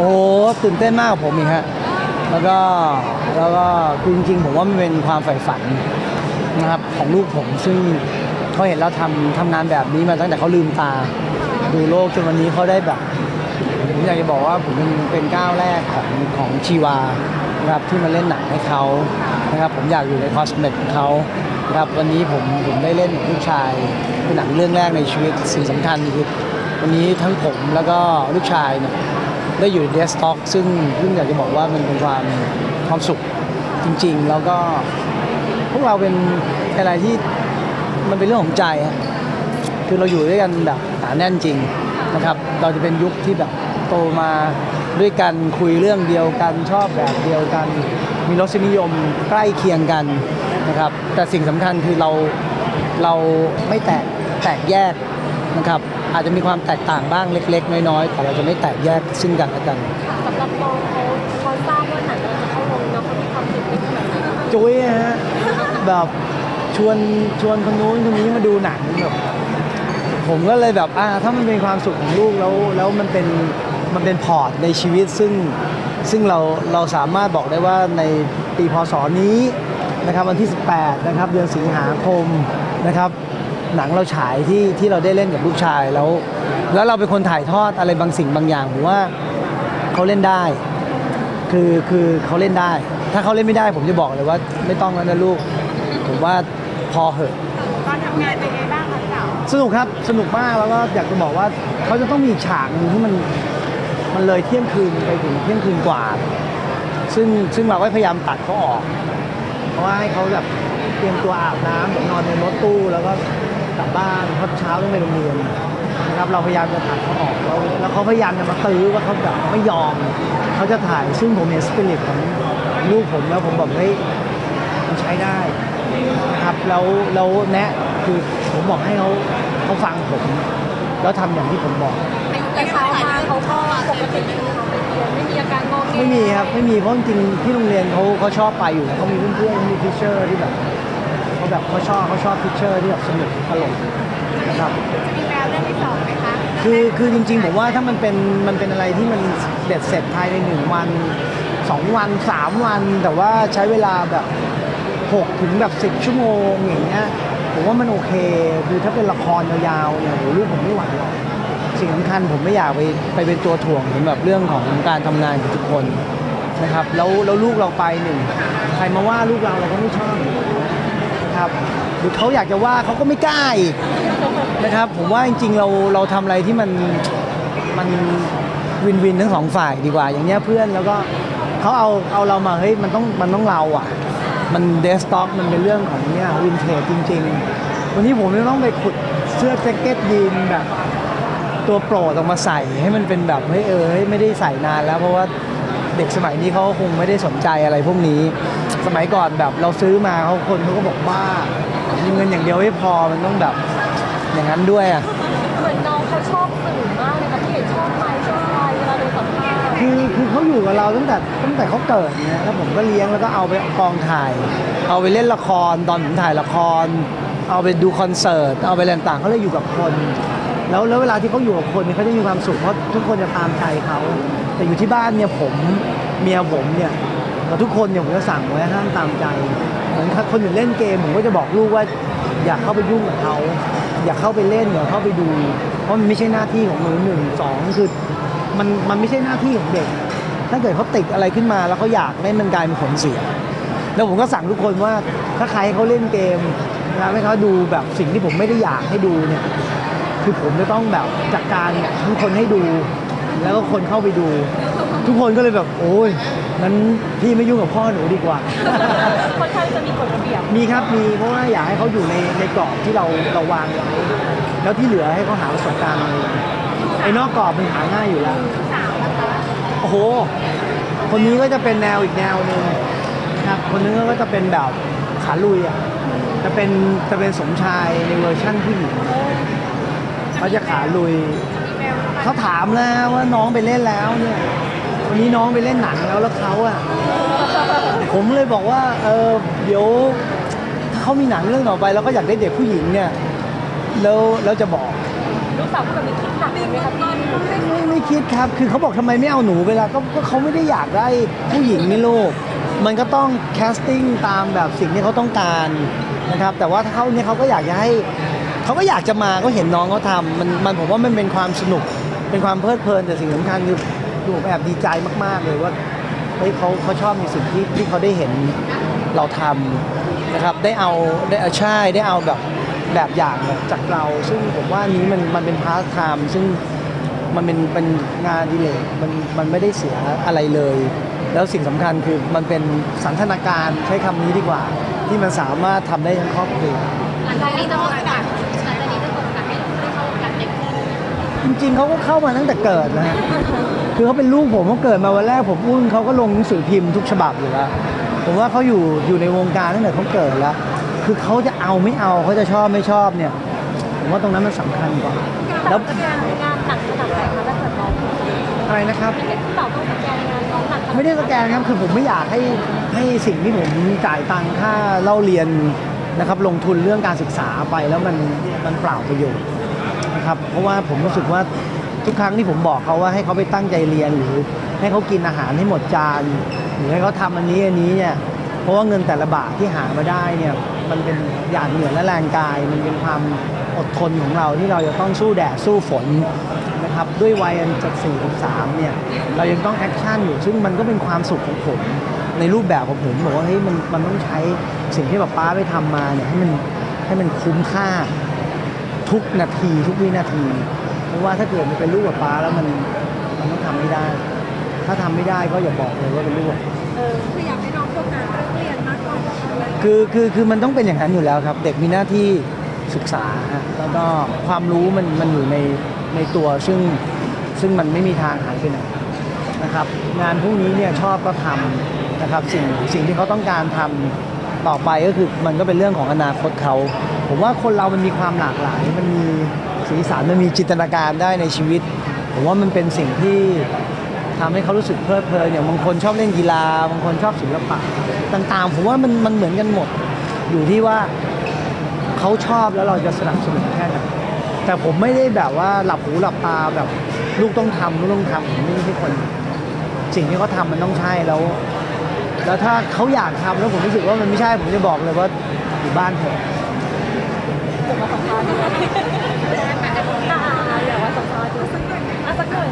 โอ้ตื่นเต้นมากกว่าผมอีกฮะแล้วก็แล้วก็คือจริงๆผมว่ามันเป็นความใฝ่ฝันนะครับของลูกผมซึ่งเขาเห็นเราทำทำงานแบบนี้มาตั้งแต่เขาลืมตา ดูโลกจนวันนี้เขาได้แบบผมอยากจะบอกว่าผมเป็นเป็นก้าวแรกของของชีวานะครับที่มาเล่นหนังให้เขานะครับผมอยากอยู่ในคอสเมตของเขาครับวันนี้ผมผมได้เล่นลูกชายเป็นหนังเรื่องแรกในชีวิตสิ่งสำคัญคือวันนี้ทั้งผมแล้วก็ลูกชายเนี่ย ได้อยู่ในเดสต็อกซึ่งซึ่งอยากจะบอกว่ามันเป็นความความสุขจริง ๆ แล้วก็พวกเราเป็นอะไรที่มันเป็นเรื่องของใจคือเราอยู่ด้วยกันแบบหนาแน่นจริงนะครับ เราจะเป็นยุคที่แบบโตมาด้วยกันคุยเรื่องเดียวกันชอบแบบเดียวกัน มีรสนิยมใกล้เคียงกันนะครับ แต่สิ่งสำคัญคือเราเราไม่แตกแตกแยกนะครับ อาจจะมีความแตกต่างบ้างเล็ก ๆ น้อยๆแต่เราจะไม่แตกแยกซึ่งกันและกันสำหรับน้องเขาเขาทราบว่าหนังเราจะเข้าโรงน้องเขามีความตื่นเต้นขนาดไหนจุ้ยฮะแบบชวนชวนคนนู้นคนนี้มาดูหนังแบบผมก็เลยแบบอ่าถ้ามันเป็นความสุขของลูกแล้วแล้วมันเป็นมันเป็นพอร์ตในชีวิตซึ่งซึ่งเราเราสามารถบอกได้ว่าในปีพศนี้นะครับวันที่ 18 นะครับ เดือนสิงหาคมนะครับ หนังเราฉายที่ที่เราได้เล่นกับลูกชายแล้ว แล้วเราเป็นคนถ่ายทอดอะไรบางสิ่งบางอย่างผมว่าเขาเล่นได้ คือคือเขาเล่นได้ ถ้าเขาเล่นไม่ได้ ผมจะบอกเลยว่า ไม่ต้องแล้วนะลูก ผมว่าพอเหอะตอนทำงานเป็นไงบ้างคะพี่เต๋าสนุกครับสนุกมากแล้วก็อยากจะบอกว่าเขาจะต้องมีฉากหนึ่งที่มันมันเลยเที่ยงคืนไปถึงเที่ยงคืนกว่า ซึ่งซึ่งเราก็พยายามตัดเขาออก เพราะว่าให้เขาแบบเตรียมตัวอาบน้ำแบบนอนในรถตู้แล้วก็ กลับบ้านเพราะเช้าต้องไปโรงเรียนนะครับเราพยายามจะตัดเขาออกแล้วแล้วเขาพยายามจะมาตื้อว่าเขาแบบไม่ยอมเขาจะถ่ายซึ่งผมเห็นสปิริตของลูกผมแล้วผมบอกเฮ้ยมันใช้ได้นะครับแล้วแล้วแนะคือผมบอกให้เขาเขาฟังผม แล้วทำอย่างที่ผมบอกแต่เช้ามาเขาก็ปกติคือเขาไปเรียนไม่มีอาการงอแงไม่มีครับไม่มีเพราะจริงๆที่โรงเรียนเขาเขาชอบไปอยู่แล้วเขามีเพื่อนๆมี teacher ที่แบบเขา แบบเขาชอบเขาชอบ teacher ที่แบบสนุกตลกนะครับจะมีแววเรื่องที่สองไหมคะคือคือจริงๆผมว่าถ้ามันเป็นมันเป็นอะไรที่มันเด็ดเสร็จภายในหนึ่งวันสองวันสามวัน แต่ว่าใช้เวลาแบบหกถึงแบบสิบชั่วโมงอย่างเงี้ยผมว่ามันโอเคคือถ้าเป็นละครยาวๆเนี่ยโหลูกผมไม่ไหวหรอกสิ่งสำคัญผมไม่อยากไปไปเป็นตัวถ่วงเหมือนแบบเรื่องของการทำงานของทุกคนนะครับแล้วแล้วลูกเราไปหนึ่งใครมาว่าลูกเราเราก็ไม่ชอบ นะครับ หรือเขาอยากจะว่าเขาก็ไม่กล้าอีกนะครับ ผมว่าจริงๆเราเราทำอะไรที่มันมันวินวินทั้งสองฝ่ายดีกว่า อย่างเงี้ยเพื่อนแล้วก็เขาเอาเอาเรามาเฮ้ยมันต้องมันต้องเราอะ มัน dead stock มันเป็นเรื่องของเนี้ยวินเทจจริง ๆ วันนี้ผมต้องไปขุดเสื้อแจ็คเก็ตยีนแบบ ตัวโปรดออกมาใส่ให้มันเป็นแบบเฮ้ยเออเฮ้ยไม่ได้ใส่นานแล้วเพราะว่าเด็กสมัยนี้เขาคงไม่ได้สนใจอะไรพวกนี้ สมัยก่อนแบบเราซื้อมาเขาคนเขาก็บอกบ้ามีเงินอย่างเดียวไม่พอมันต้องแบบอย่างนั้นด้วยอะเหมือนน้องเขาชอบสื่อมากเลยค่ะที่เห็นชอบไมค์ชอบอะไรเวลาโดนสัมภาษณ์คือคือเขาอยู่กับเราตั้งแต่ตั้งแต่เขาเกิดเนี่ยแล้วผมก็เลี้ยงแล้วก็เอาไปกองถ่าย เอาไปเล่นละครตอนผมถ่ายละคร เอาไปดูคอนเสิร์ตเอาไปอะไรต่างๆเขาเลยอยู่กับคนแล้วแล้วเวลาที่เขาอยู่กับคนเนี่ยเขาจะมีความสุขเพราะทุกคนจะตามใจเขาแต่อยู่ที่บ้านเนี่ยผมเมียผมเนี่ย กับทุกคนเนี่ยผมจะสั่งไว้ห้ามตามใจเหมือนคนอื่นเล่นเกมผมก็จะบอกลูกว่า อย่าเข้าไปยุ่งกับเขาอย่าเข้าไปเล่นอย่าเข้าไปดู เพราะมันไม่ใช่หน้าที่ของหนูหนึ่งสองคือมันมันไม่ใช่หน้าที่ของเด็ก ถ้าเกิดเขาติดอะไรขึ้นมาแล้วเขาอยากเล่นมันกลายเป็นผลเสีย แล้วผมก็สั่งทุกคนว่าถ้าใครเขาเล่นเกมนะให้เขาดูแบบสิ่งที่ผมไม่ได้อยากให้ดูเนี่ยคือผมจะต้องแบบจัดการเนี่ยทุกคนให้ดู แล้วก็คนเข้าไปดู ทุกคนก็เลยแบบโอ้ย งั้นพี่ไม่ยุ่งกับพ่อหนูดีกว่า ค่อนข้างจะมีกฎระเบียบมีครับมีเพราะว่าอยากให้เขาอยู่ในในกรอบที่เราเราวางไว้แล้วที่เหลือให้เขาหาประสบการณ์เอาเองไอ้นอกกรอบมันหาง่ายอยู่แล้วโอ้โห คนนี้ก็จะเป็นแนวอีกแนวหนึ่งนะครับคนนึงก็จะเป็นแบบขาลุยอะ จะเป็นจะเป็นสมชายในเวอร์ชั่นผู้หญิงเขาจะขาลุยเขาถามแล้วว่าน้องไปเล่นแล้วเนี่ย วันนี้น้องไปเล่นหนังแล้วแล้วเขาอะ ผมเลยบอกว่าเออเดี๋ยวถ้าเขามีหนังเรื่องต่อไป แล้วก็อยากได้เด็กผู้หญิงเนี่ยแล้วแล้วจะบอกลูกสาวพูดแบบนี้คิดหนักไหมคะพี่ไม่ไม่คิดครับ คือเขาบอกทำไมไม่เอาหนูเวลาก็ก็เขาไม่ได้อยากได้ผู้หญิงนี่ลูกมันก็ต้อง casting ตามแบบสิ่งที่เขาต้องการนะครับ แต่ว่าถ้าเขาเนี่ยเขาก็อยากจะให้เขาก็อยากจะมาก็เห็นน้องเขาทำมันมันผมว่ามันเป็นความสนุกเป็นความเพลิดเพลินแต่สิ่งสำคัญคือ ดูแอบดีใจมาก ๆ เลยว่าเฮ้ยเขาเขาชอบในสิ่งที่ที่เขาได้เห็นเราทำนะครับ ได้เอาได้เอาใช่ได้เอาแบบแบบอย่างแบบจากเรา ซึ่งผมว่านี้มันมันเป็นพาร์ทไทม์ซึ่งมันเป็นเป็นงานดีเลยมันมันไม่ได้เสียอะไรเลย แล้วสิ่งสำคัญคือมันเป็นสันทนาการใช้คำนี้ดีกว่า ที่มันสามารถทำได้ทั้งครอบครัวหลังจากนี้จะโอกาสหลังจ ริง ๆเขาก็เข้ามาตั้งแต่เกิดนะฮะคือเขาเป็นลูกผมเขาเกิดมาวันแรกผมอุ้มเขาก็ลงหนังสือพิมพ์ทุกฉบับอยู่แล้วผมว่าเขาอยู่อยู่ในวงการตั้งแต่เขาเกิดแล้ว คือเขาจะเอาไม่เอาเขาจะชอบไม่ชอบเนี่ยผมว่าตรงนั้นมันสำคัญกว่าแล้แล้ววงานงานหนักขนาดไหนคะถ้าเกิดน้องอะไรนะครับพี่เต๋าต้องสแกนงานน้องหนักขนาดหนไม่ได้สแกนครับคือผมไม่อยากให้ให้สิ่งที่ผมจ่ายตังค่าเล่าเรียนนะครับลงทุนเรื่องการศึกษาไปแล้วมันมันเปล่าประโยชน์นะ ครับ เพราะว่าผมรู้สึกว่าทุกครั้งที่ผมบอกเขาว่าให้เขาไปตั้งใจเรียนหรือให้เขากินอาหารให้หมดจาน หรือให้เขาทำอันนี้อันนี้เนี่ยเพราะว่าเงินแต่ละบาทที่หามาได้เนี่ยมันเป็นหยาดเหงื่อและแรงกาย มันเป็นความอดทนของเราที่เราจะต้องสู้แดดสู้ฝนนะครับด้วยวัยอันจะสี่สามเนี่ยเรายังต้องแอคชั่นอยู่ซึ่งมันก็เป็นความสุขของผมในรูปแบบของผมบอกว่าเฮ้ยมันมันต้องใช้สิ่งที่แบบป้าไปทำมาเนี่ยให้มันให้มันคุ้มค่า ทุกนาทีทุกวินาทีเพราะว่าถ้าเกิดมันเป็นลูกกับป้าแล้วมันมันต้องทำไม่ได้ ถ้าทำไม่ได้ก็อย่าบอกเลยว่าเป็นลูกกับป้าเออคืออยากให้น้องโฟกัสเรื่องเรียนมากกว่าคือคือคือมันต้องเป็นอย่างนั้นอยู่แล้วครับ เด็กมีหน้าที่ศึกษาฮะแล้วก็ความรู้มันมันอยู่ในในตัวซึ่งซึ่งมันไม่มีทางหายไปไหนนะครับ งานพวกนี้เนี่ยชอบก็ทำนะครับสิ่งสิ่งที่เขาต้องการทำ ต่อไปก็คือมันก็เป็นเรื่องของอนาคตเขา ผมว่าคนเรามันมีความหลากหลาย มันมีสีสันมันมีจินตนาการได้ในชีวิต ผมว่ามันเป็นสิ่งที่ทำให้เขารู้สึกเพลิดเพลินอย่างบางคนชอบเล่นกีฬาบางคนชอบศิลปะต่างๆ ผมว่ามันมันเหมือนกันหมด อยู่ที่ว่าเขาชอบแล้วเราจะสนับสนุนแค่ไหนแต่ผมไม่ได้แบบว่าหลับหูหลับตาแบบลูกต้องทำลูกต้องทำผมไม่ใช่คน สิ่งที่เขาทำมันต้องใช่แล้ว แล้วถ้าเขาอยากทำแล้วผมรู้สึกว่ามันไม่ใช่ผมจะบอกเลยว่าอยู่บ้านเถอะจะมาสัมภาษณ์อ่าอยากมาสัมภาษณ์ดูสักหน่อยอะสักหน่อย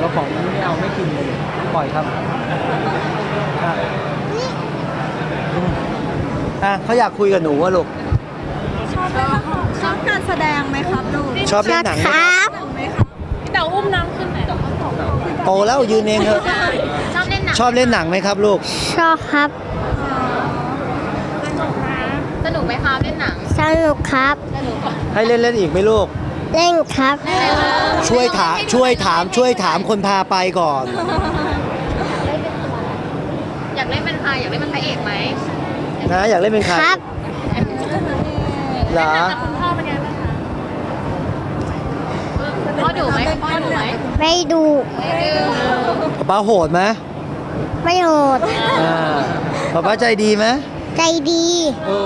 แล้วของไม่เอาไม่กินเลยปล่อยครับครับอืมอะเขาอยากคุยกับหนูว่าลูกชอบเล่นละครชอบการแสดงไหมครับลูกชอบเล่นหนังไหมไหมครับพี่เต๋าอุ้มน้ำขึ้นไหน โตแล้วยืนเองเถอะชอบเล่นหนังชอบเล่นหนังไหมครับลูก ชอบครับ สนุกนะสนุกไหมคะเล่นหนังสนุกครับ สนุกให้เล่นเล่นอีกไหมลูก เล่นครับ ช่วยถามช่วยถามช่วยถามคนพาไปก่อน อยากเล่นเป็นใครอยากเล่นเป็นพระเอกไหมนะอยากเล่นเป็นใครครับเหรอ คุณพ่อเป็นไงบ้างคะ พ่อดุไหมพ่อดุไหมไม่ดูป้าโหดไหมไม่โหดอ่าป้าป้าใจดีไหมใจดีโอ้